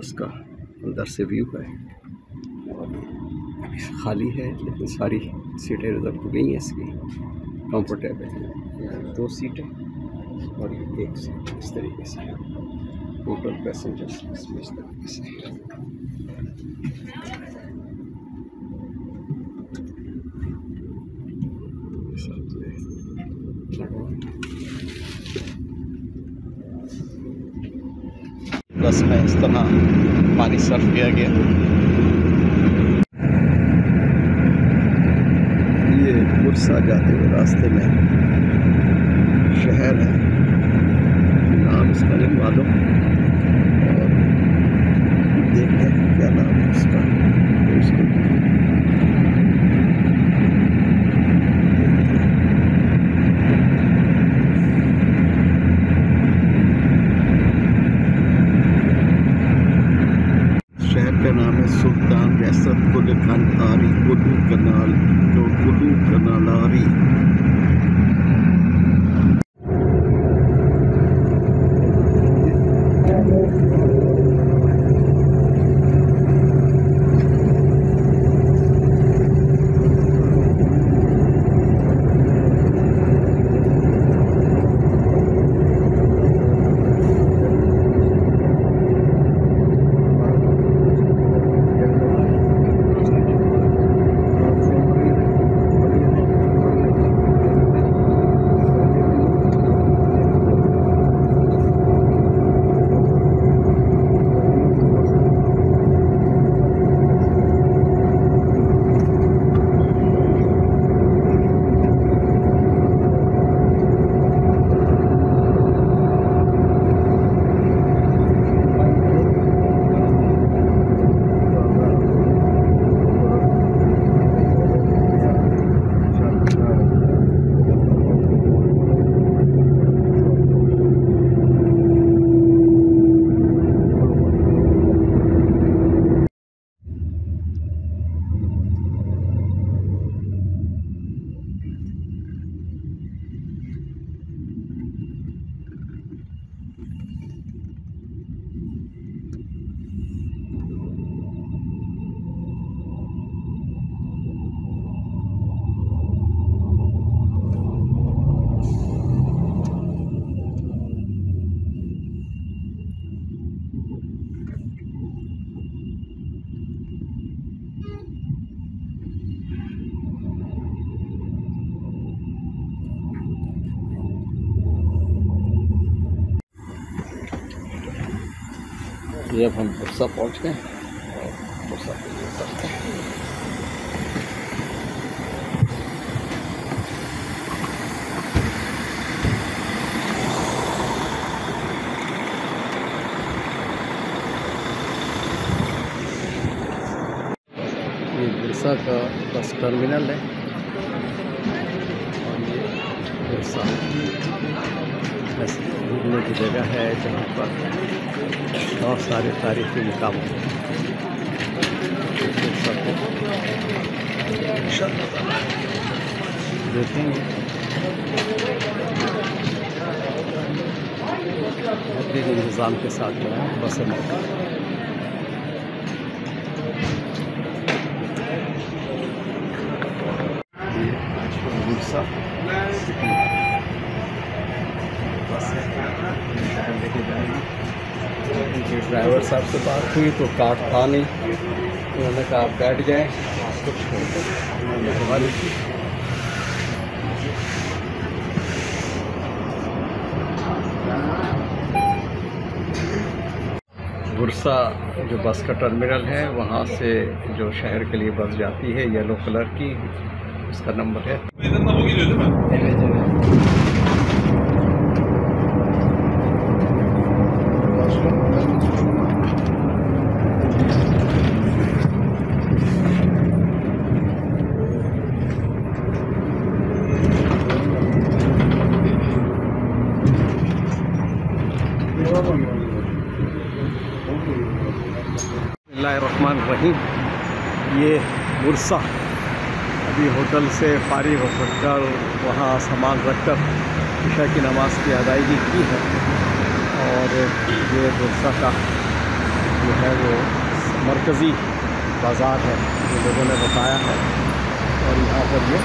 بس کا اندر سے ویو ہے۔ اور ابھی خالی ہے، لیکن ساری سیٹیں ریزرو ہو گئی ہیں اس کی۔ کمفرٹیبل ہیں دو سیٹیں اور ایک سیٹ اس طریقے سے۔ ٹوٹل پیسنجرس اس میں اس طریقے سے۔ بس میں اس طرح پانی صرف کیا گیا۔ یہ برسا جاتے ہوئے راستے میں شہر ہے۔ نام اس کا نہیں معلوم اور دیکھتے ہیں کیا نام ہے اس کا تو اس کو شہر کا نام ہے سلطان ریاست کل خان آری کلو کنال جو کلو یہ اب ہم برسا پہنچ گئے اور برسا کے لیے اترتے ہیں۔ یہ برسا کا بس ٹرمینل ہے۔ اور یہ برسا۔ ایسی گھومنے کی جگہ ہے جہاں پر بہت سارے تاریخی مقام دیکھیں گے۔ بہترین انتظام کے ساتھ جو ہے بسیں موجود ڈرائیور صاحب سے بات ہوئی تو کارڈ تھا نہیں انہوں نے کہا آپ بیٹھ جائیں۔ کچھ مہربانی کی برسا جو بس کا ٹرمینل ہے، وہاں سے جو شہر کے لیے بس جاتی ہے، یلو کلر کی۔ اس کا نمبر ہے۔ الرحمن الرحیم۔ یہ برسہ ابھی ہوٹل سے فارغ ہو کر وہاں سامان رکھ کر عشاء کی نماز کی ادائیگی کی ہے اور یہ برسہ کا جو ہے وہ مرکزی بازار ہے، جو لوگوں نے بتایا ہے۔ اور یہاں پر یہ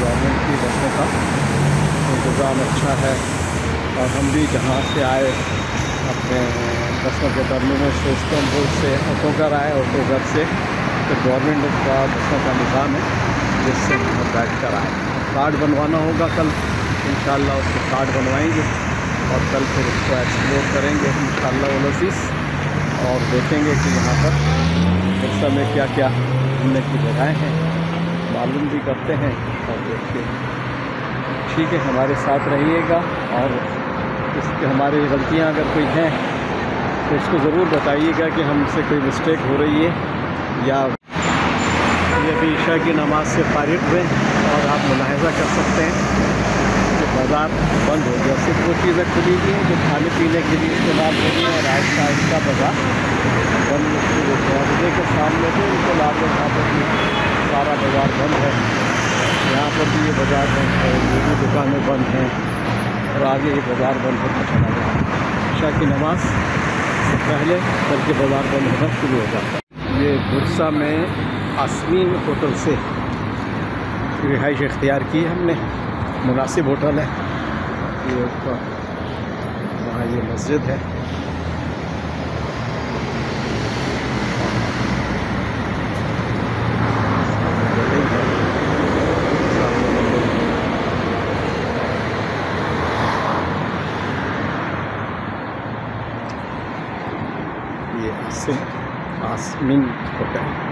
گورنمنٹ کی بسوں کا انتظام اچھا ہے اور ہم بھی جہاں سے آئے اپنے بسوں کے ٹرمینل سے استنبول سے آٹو گھر آئے آٹو گھر سے تو گورنمنٹ کا بسوں کا نظام ہے جس سے ہم بیٹھ کر آئے کارڈ بنوانا ہوگا کل انشاءاللہ اس کو کارڈ بنوائیں گے اور کل پھر اس کو ایکسپلور کریں گے انشاءاللہ شاء اللہ اور دیکھیں گے کہ یہاں پر برسہ میں کیا کیا گھومنے کی جگہیں ہیں معلوم بھی کرتے ہیں اور دیکھتے ہیں ٹھیک ہے ہمارے ساتھ رہیے گا اور اس کے ہماری غلطیاں اگر کوئی ہیں تو اس کو ضرور بتائیے گا کہ ہم سے کوئی مسٹیک ہو رہی ہے یا یہ بھی عشاء کی نماز سے فارغ ہوئے اور آپ ملاحظہ کر سکتے ہیں کہ بازار بند ہو گیا۔ صرف وہ چیزیں کھلی ہوئی ہیں جو کھانے پینے کے لیے استعمال ہو گئی ہیں اور آہستہ آہستہ بازار بند معاوضے کے سامنے بھی ان کو لاگے یہاں پر بھی سارا بازار بند ہے، یہاں پر بھی یہ بازار بند ہے، یہ بھی دکانیں بند ہیں اور آگے یہ بازار بند ہوتا چلا گیا۔ عشاء کی نماز پہلے کل کے بازار کا محبت شروع ہو جاتا۔ ہے یہ برسا میں آسمین ہوٹل سے رہائش اختیار کی ہم نے۔ مناسب ہوٹل ہے۔ یہ وہاں یہ مسجد ہے۔ سے آسمین ہوتا ہے۔